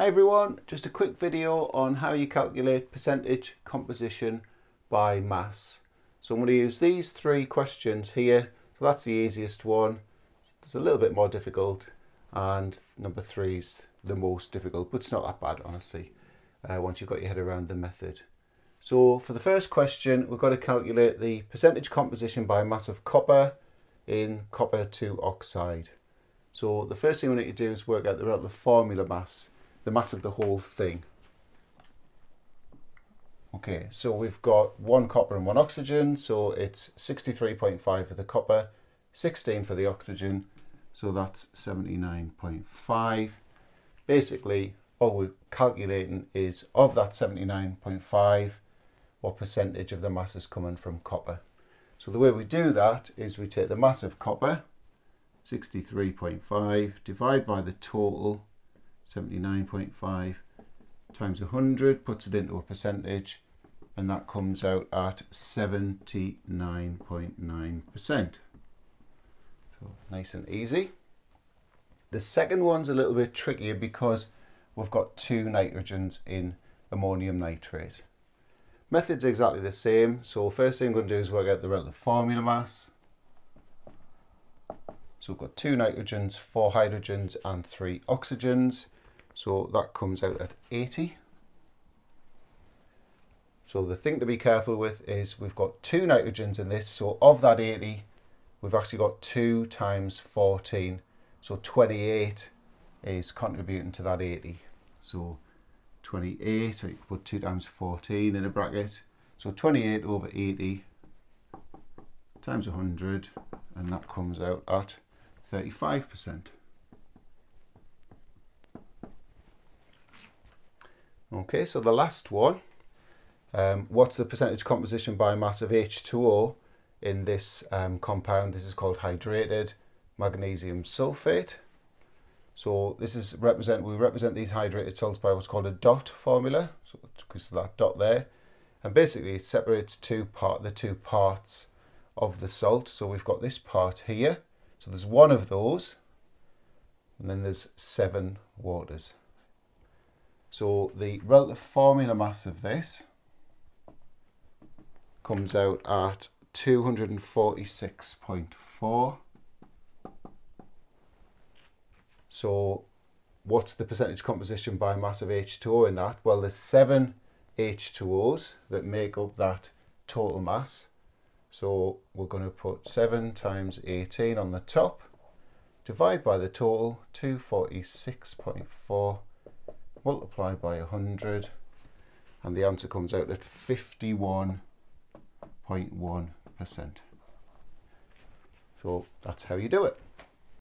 Hi everyone, just a quick video on how you calculate percentage composition by mass. So I'm going to use these three questions here. So that's the easiest one. It's a little bit more difficult and number three is the most difficult, but it's not that bad honestly, uh, once you've got your head around the method. So for the first question, we've got to calculate the percentage composition by mass of copper in copper 2 oxide. So the first thing we need to do is work out the relative formula mass the mass of the whole thing. Okay, so we've got one copper and one oxygen, so it's 63.5 for the copper, 16 for the oxygen, so that's 79.5. Basically, all we're calculating is of that 79.5, what percentage of the mass is coming from copper. So the way we do that is we take the mass of copper, 63.5, divide by the total, 79.5 times 100 puts it into a percentage and that comes out at 79.9%. So nice and easy. The second one's a little bit trickier because we've got two nitrogens in ammonium nitrate. Method's exactly the same. So first thing I'm going to do is work out the relative formula mass. So we've got two nitrogens, four hydrogens and three oxygens. So that comes out at 80. So the thing to be careful with is we've got two nitrogens in this. So of that 80, we've actually got 2 times 14. So 28 is contributing to that 80. So 28, I put 2 times 14 in a bracket. So 28 over 80 times 100 and that comes out at 35%. Okay, so the last one, um, what's the percentage composition by mass of H2O in this um, compound? This is called hydrated magnesium sulfate. So this is represent, we represent these hydrated salts by what's called a dot formula, so because that dot there. And basically it separates two part, the two parts of the salt. So we've got this part here. So there's one of those, and then there's seven waters. So the relative formula mass of this comes out at 246.4. So what's the percentage composition by mass of H2O in that? Well, there's seven H2Os that make up that total mass. So we're going to put 7 times 18 on the top, divide by the total, 246.4 multiply by 100 and the answer comes out at 51.1%. So that's how you do it.